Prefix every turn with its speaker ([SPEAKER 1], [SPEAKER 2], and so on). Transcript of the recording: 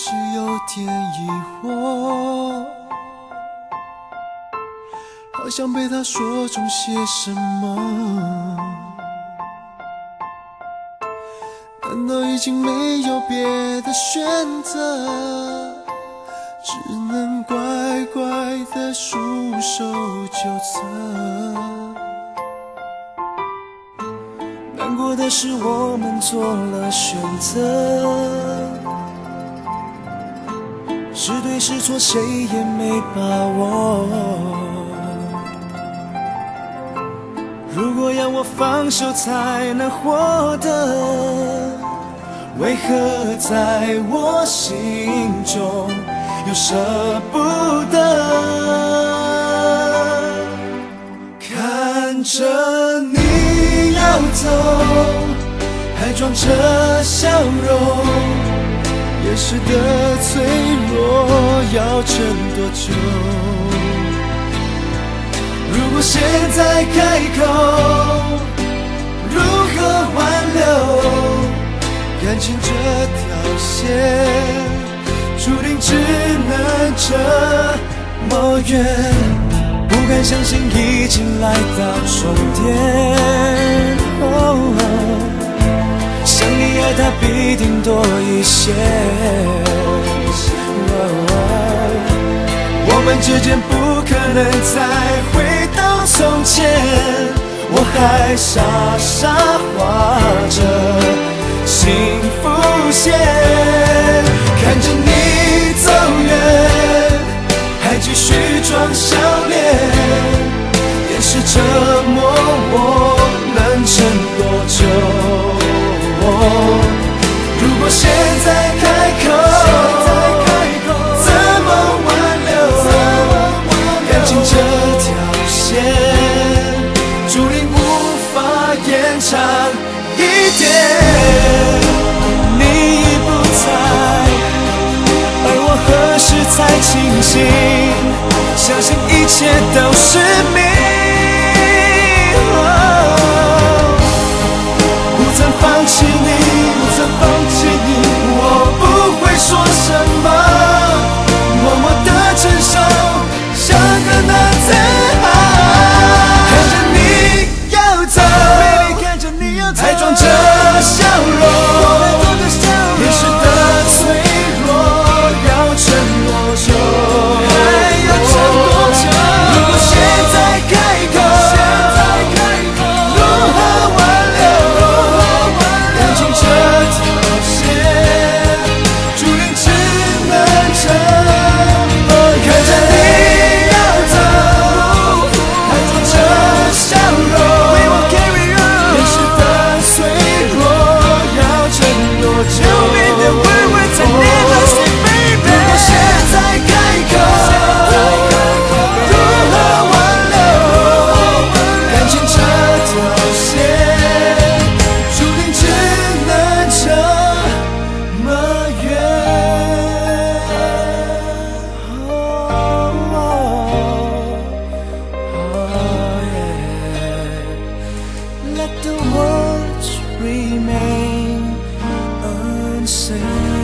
[SPEAKER 1] 是有点疑惑，好像被他说中些什么。难道已经没有别的选择，只能乖乖的束手就策？难过的是我们做了选择，是对是错谁也没把握。如果要我放手才能获得，为何在我心中又舍不得？看着你要走，还装着笑容，掩饰的脆弱要撑多久？如果现在开口，如何挽留？感情这条线，注定只能这么远。不敢相信已经来到终点。哦爱他必定多一些。我们之间不可能再回到从前，我还傻傻画着幸福线，看着你走远，还继续装笑脸，掩饰折磨延长一点。你已不在，而我何时才清醒？相信一切都是命。Oh, 不曾放弃你。the words remain unsaid.